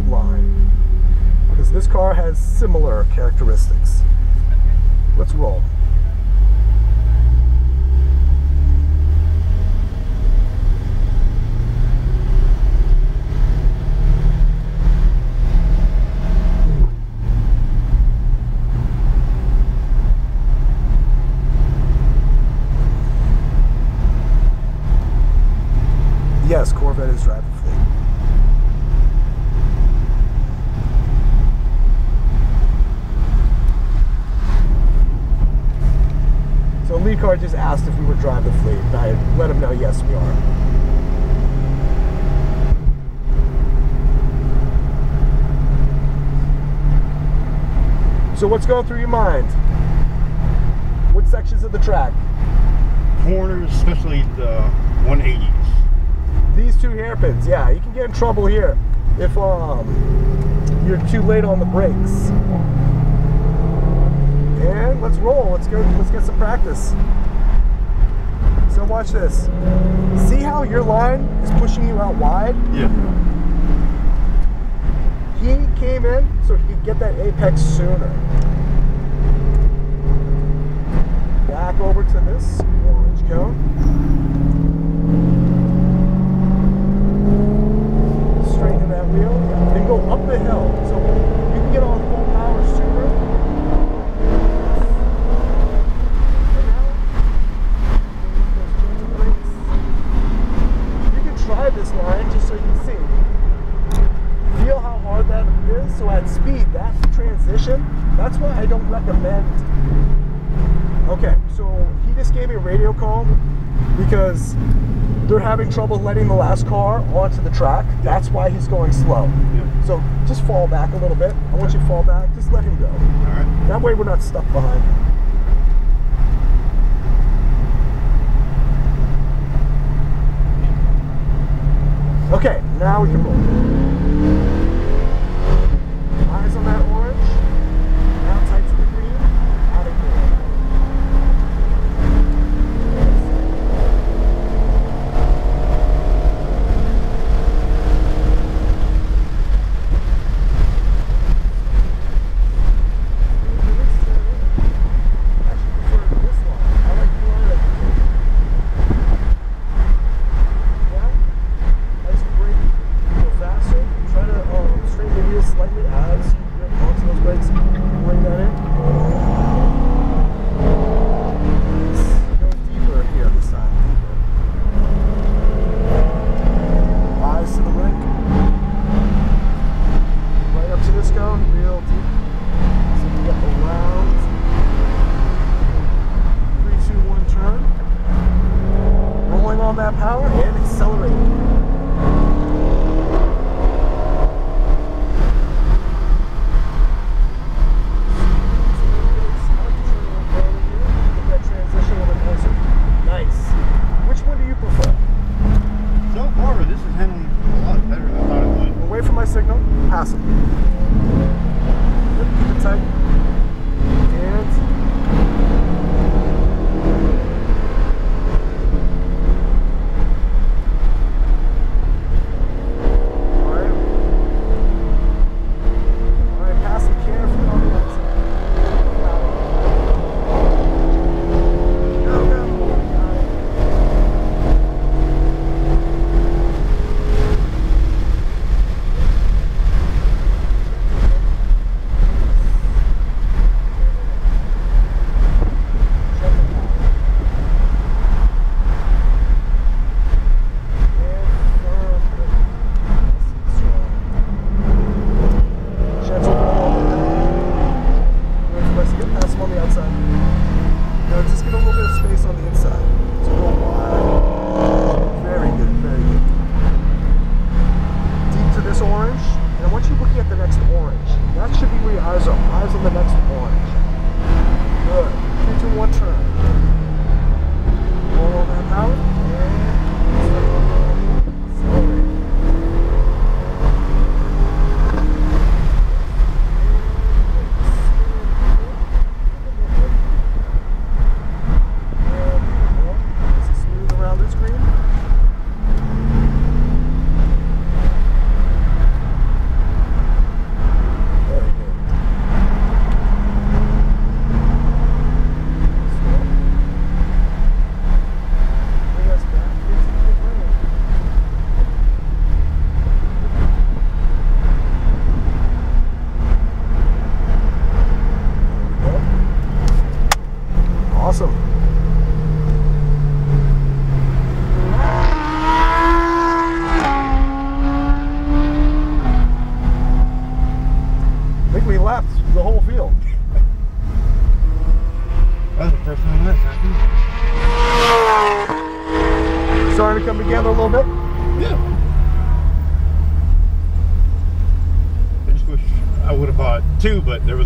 good line. Because this car has similar characteristics. Let's roll. Yes, Corvette is driver Car just asked if we would drive the fleet, and I let him know yes we are. So what's going through your mind? What sections of the track? Corners, especially the 180s. These two hairpins, yeah, you can get in trouble here if um you're too late on the brakes. Let's roll. Let's go. Let's get some practice. So watch this. See how your line is pushing you out wide? Yeah. He came in so he could get that apex sooner. Back over to this orange cone. Straighten that wheel. Yeah. Then go up the hill. So you can get on full power sooner. And now, you can try this line just so you can see feel how hard that is. So at speed, that transition, that's why I don't recommend. Okay, so he just gave me a radio call because they're having trouble letting the last car onto the track. That's why he's going slow. Yeah. So just fall back a little bit. I want you to fall back. Just let him go. All right. That way we're not stuck behind. Okay, now we can roll. Eyes on that orange. Now tight to the green. Out of green. Actually prefer this one. I like the one that yeah. Nice and brake, go faster. Try to um, straighten the wheels slightly as you grip onto those brakes. Bring that in. Go deeper here this time. Deeper. Eyes to the link. Right up to this cone, real deep. So you get around. Three, two, one, turn. Rolling on that power and accelerating. Nice. Which Starting to come together a little bit? Yeah. I, I would have bought two, but there was